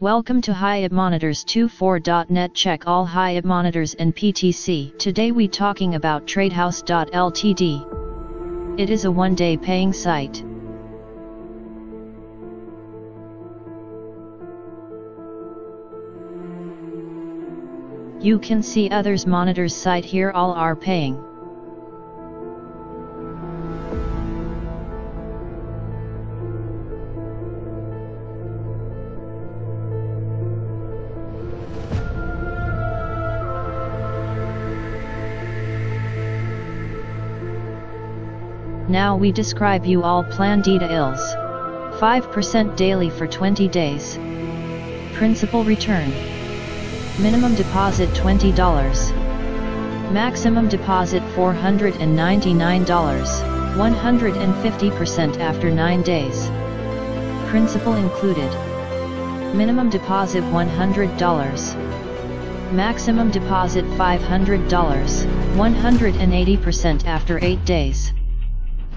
Welcome to Hyip Monitors 24.net check all HYIP monitors and PTC. Today we talking about TradeHouse.ltd. It is a one-day paying site. You can see others monitors site here all are paying. Now we describe you all plan ills. 5% daily for 20 days. Principal return. Minimum deposit $20. Maximum deposit $499. 150% after 9 days. Principal included. Minimum deposit $100. Maximum deposit $500. 180% after 8 days.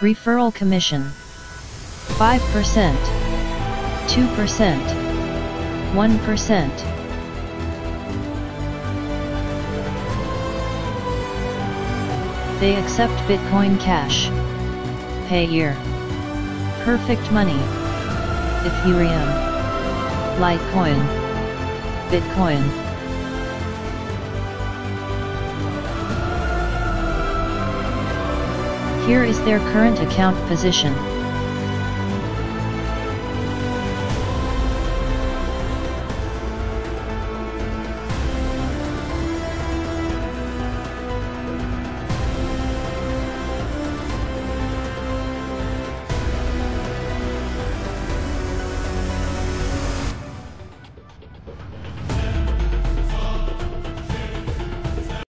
Referral commission 5%, 2%, 1%. They accept Bitcoin Cash. Payeer. Perfect Money. Ethereum. Litecoin. Bitcoin. Here is their current account position.